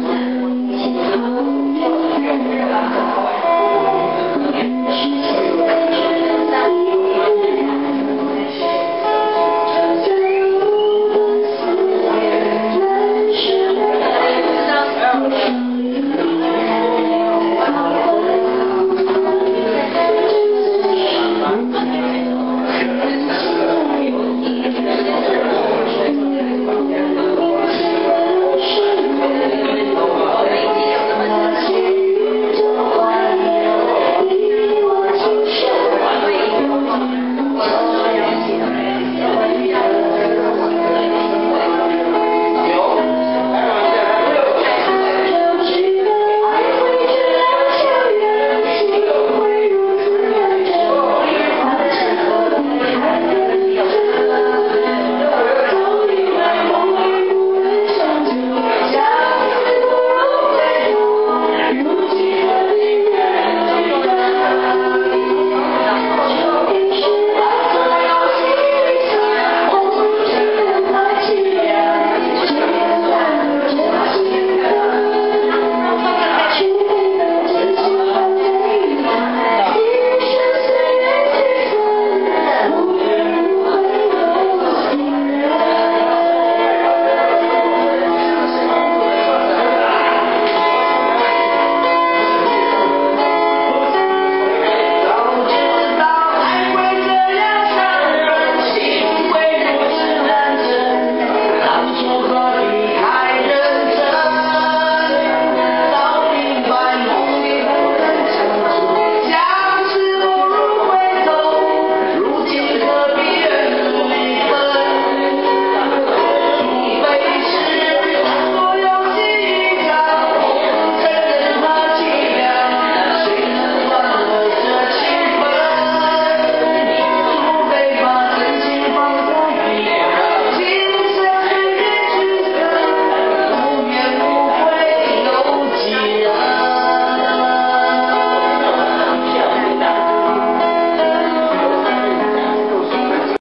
Amen.